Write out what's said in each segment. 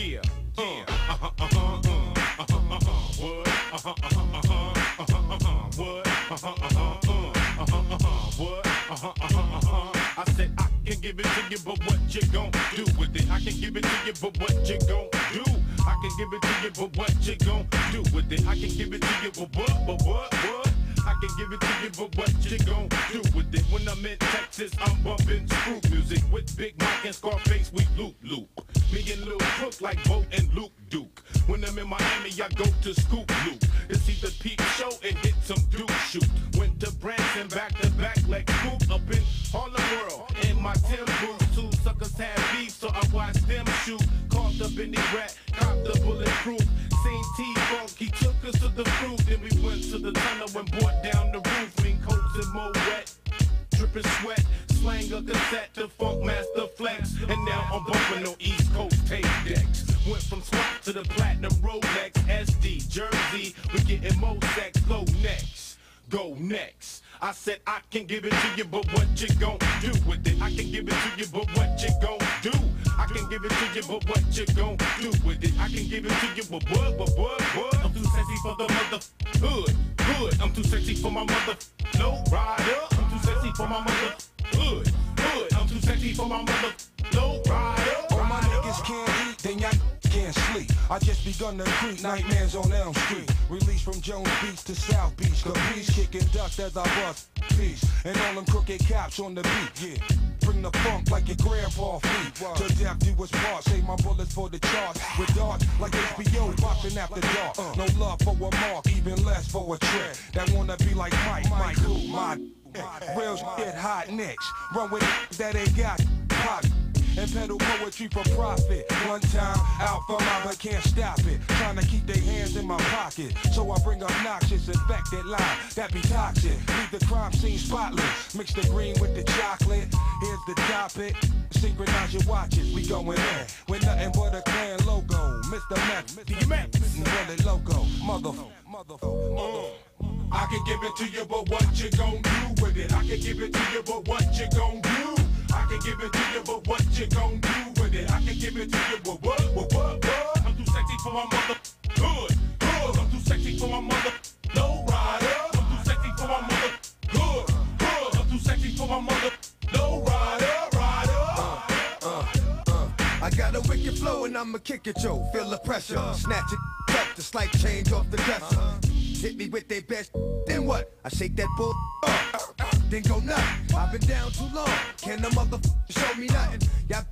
Yeah, yeah. Uh-huh, uh-huh, uh, uh-huh, uh-huh. What? Uh-huh, uh-huh, uh-huh. Uh-huh, uh-huh. What? Uh-huh, uh-huh, uh, uh-huh, uh-huh. What? Uh-huh, uh-huh, uh-huh. I said I can give it to you, but what you gon' do with it? I can give it to you, but what you gon' do? I can give it to you, but what you gon' do with it? I can give it to you, but what, but what, what? I can give it to you, but what you gon' do with it? When I'm in Texas, I'm bumping screw music with Big Mike and Scarface. We loop loop. Me and Lil Crook like Bo and Luke Duke. When I'm in Miami, I go to Scoop Luke to see the peep show and hit some Duke shoot. Went to Branson back to back like Scoop dripping sweat. Slang a cassette to Funk Master Flex. And now I'm bumping on East Coast tape decks. Went from swap to the platinum Rolex SD Jersey. We getting more sex. Go next. Go next. I said I can give it to you, but what you gon' do with it? I can give it to you, but what you gon' do? I can give it to you, but what you gon' do with it? I can give it to you, but what, but what, what? I'm too sexy for the mother hood, hood. I'm too sexy for my mother low rider. I'm too sexy for my mother hood, hood. I'm too sexy for my mother low rider. All my niggas can't eat, then y'all can't sleep. I just begun to creep nightmares on Elm Street. Released from Jones Beach to South Beach. the Capiche kicking dust as I bust peace. And all them crooked cops on the beat, yeah. Bring the funk like your grandpa feet. To death do us part. Save my bullets for the charts. With darts like HBO boxing after dark. Uh. No love for a mark, even less for a trick. That wanna be like Mike, Mike who? My real shit hot nicks. Run with that ain't got pop and peddle poetry for profit. One time out for my but can't stop it. Trying to keep their hands in my pocket. So I bring obnoxious infected line that be toxic. Leave the crime scene spotless. Mix the green with the chocolate. Here's the topic. Synchronize your watches. We going in with nothing but a clan logo. Mr. Mac, Do you Max? really loco. Mother, mother, mother. I can give it to you, but what you gon' do with it? I can give it to you, but what you gon' do? I can give it to you, but what you gon' do with it? I can give it to you, but what, what, what, what? I'm too sexy for my mother. Good, good. I'm too sexy for my mother. Low rider. I'm too sexy for my mother. Good, good. I'm too sexy for my mother. Low rider, rider. Uh, uh, uh. I got a wicked flow and I'ma kick it, yo. Feel the pressure. Snatch it up, the slight change off the dresser. Hit me with their best, then what? I shake that bull up, then go nuts. I've been down too long. Can the motherfucker show me nothing? Y'all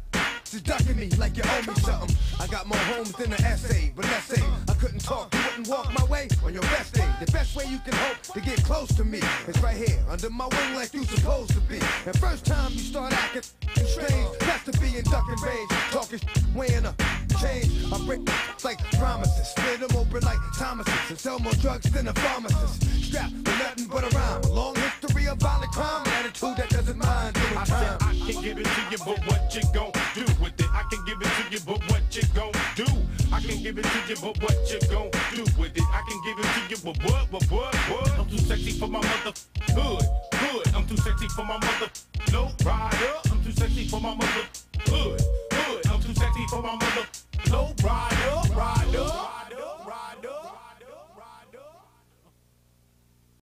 just ducking me like you owe me something. I got more homes than an essay, but let's say I couldn't talk, you wouldn't walk my way on your best day. The best way you can hope to get close to me is right here, under my wing like you supposed to be. And first time you start acting strange, that's to be in ducking range, talking weighing a change. I break like promises, split them open like Thomas's, and sell more drugs than a pharmacist. Strapped with nothing but a rhyme, a long history of violent crime, attitude that doesn't mind doing I said time. I can give it to you, but what you gon' do with it? I can give it to you, but what you gon' do? I can give it to you, but what you gon' do with it? I can give it to you, but what, but what, what? I'm too sexy for my mother. Hood, hood. I'm too sexy for my mother. Low rider. I'm too sexy for my mother. Hood, hood. I'm too sexy for my mother. Low rider.